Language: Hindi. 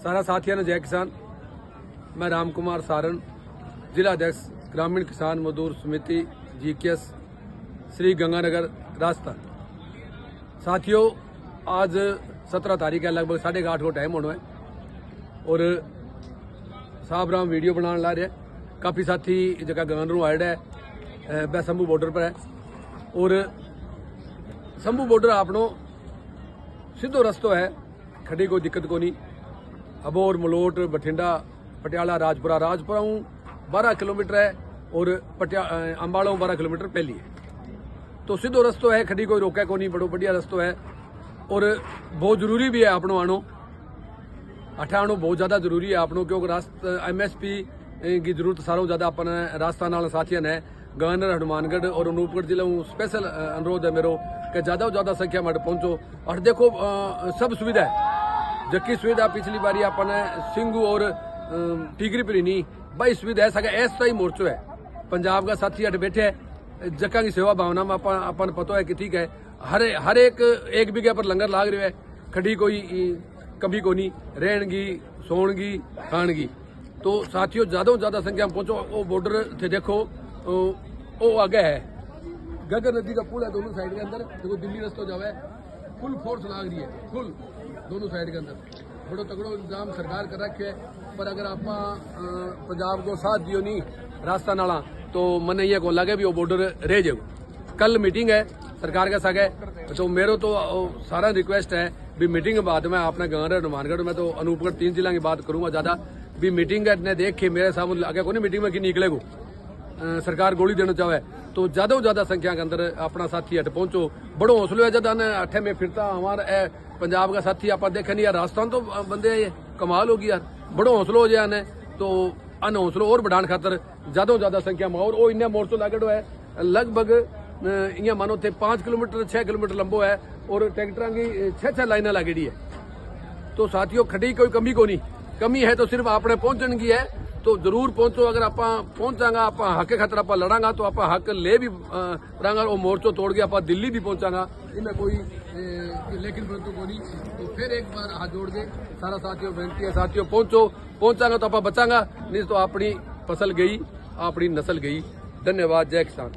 सारा साथियों ने जय किसान। मैं राम कुमार सारण जिला अध्यक्ष, ग्रामीण किसान मजदूर समिति, जीकेएस, श्री गंगानगर, राजस्थान। साथियों, आज सत्रह तारीख है, लगभग साढ़े आठ को टाइम होना है, और साहब राम वीडियो बनाने ला रहे हैं। काफ़ी साथी जगह गंगानरू आयड है वह शंभू बॉर्डर पर है। और शंभू बॉर्डर आपनो सीधो रस्तो है खड़ी कोई दिक्कत को नहीं अबोर, मलोट, बठिंडा, पटियाला, राजपुरा। राजपुरा बारह किलोमीटर है और पटिया अम्बाड़ा बारह किलोमीटर पहली है। तो सीधो रस्तो है, खड़ी कोई रोका को नहीं बड़ो बढ़िया रस्तो है। और बहुत ज़रूरी भी है आपनो आनो अठा आनो बहुत ज़्यादा ज़रूरी है आपनो क्योंकि रास्ता एमएसपी की ज़रूरत सारों ज़्यादा अपन राजस्थान वाले साथियों ने। गवर्नर हनुमानगढ़ और अनूपगढ़ ज़िले में स्पेशल अनुरोध है मेरो कि ज़्यादा से ज़्यादा संख्या में पहुंचो। और देखो सब सुविधा है। जबकि सुविधा पिछली बारी अपन सिंगू और टीगरी पर नहीं भाई सुविधा सका ऐसा ही मोर्चो है। पंजाब का साथी अट बैठे है। जक्का की सेवा भावना में अपन अपन पता है कि ठीक है। हर हर एक एक बीघे पर लंगर लाग रहे है। खड़ी कोई कभी को नहीं रहनगी सोनगी खानगी तो साथियों, ज़्यादा ज़्यादा संख्या में पहुंचो। वो बॉर्डर थे देखो वो आगे है। गगर नदी का पुल है दोनों साइड के अंदर। देखो, दिल्ली रस्तो जावे। फुल फोर्स लाग रही है, फुल। दोनों साइड के अंदर। बड़ो तगड़ो इंतज़ाम सरकार कर रखे है, पर अगर आप पंजाब को साथ दियो नहीं रास्ता नाला तो मन ये को लगे भी वो बॉर्डर रह जाओ कल मीटिंग है, सरकार के है तो मेरो तो सारा रिक्वेस्ट है, भी मीटिंग के बाद में आपने गंगानगर हनुमानगढ़ में तो अनूपगढ़ तीन जिला की बात करूँगा ज़्यादा। भी मीटिंग ने देख, मेरे सामने आगे को नहीं मीटिंग में की निकलेगो। सरकार गोली देना चाहे तो ज़्यादा से ज़्यादा संख्या के अंदर अपना साथी हट पहुंचो बड़ो हौसलो है जब अठे में फिरता हमारा पंजाब का साथी आप देखे नहीं यार राजस्थान तो बंदे ये कमाल होगी यार बड़ो हौसलो हो जाए ने तो अन हौसलो और बढ़ाने खातर ज़्यादा से ज़्यादा संख्या में और वो इन्हें मोर्चो लागेडो है लगभग इं मानो थे पाँच किलोमीटर छह किलोमीटर लंबो है और ट्रैक्टर की छह छह लाइना लागेड़ी है तो साथियों खड़ी कोई कमी को नहीं कमी है तो सिर्फ़ आपने पहुँचने की है तो ज़रूर पहुंचो, अगर आप पहुंचागा, आप हक खातर आप लड़ांगा तो आप हक ले भी रहांगा और मोर्चो तोड़ के आप दिल्ली भी पहुंचागा। इनमें कोई लेकिन परंतु को तो फिर एक बार हाथ जोड़ के सारा साथियों बेनती है, साथियों, पहुंचो, पहुंचागा तो आप बचागा, नहीं तो अपनी फ़सल गई अपनी नस्ल गई। धन्यवाद, जय किसान।